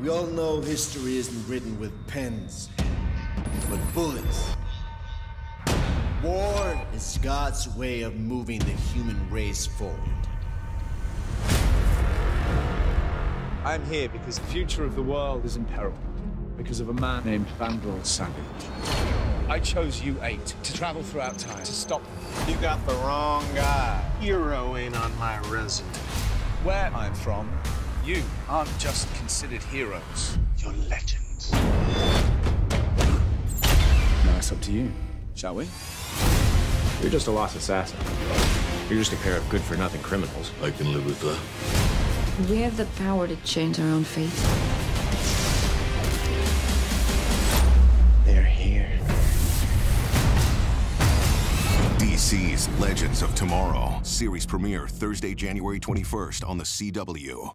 We all know history isn't written with pens, but bullets. War is God's way of moving the human race forward. I'm here because the future of the world is in peril. Because of a man named Vandal Savage. I chose you eight to travel throughout time to stop them. You got the wrong guy. Hero ain't on my resume. Where I'm from, you aren't just considered heroes. You're legends. Now it's up to you, shall we? You're just a lost assassin. You're just a pair of good-for-nothing criminals. I can live with that. We have the power to change our own fate. They're here. DC's Legends of Tomorrow. Series premiere Thursday, January 21st on the CW.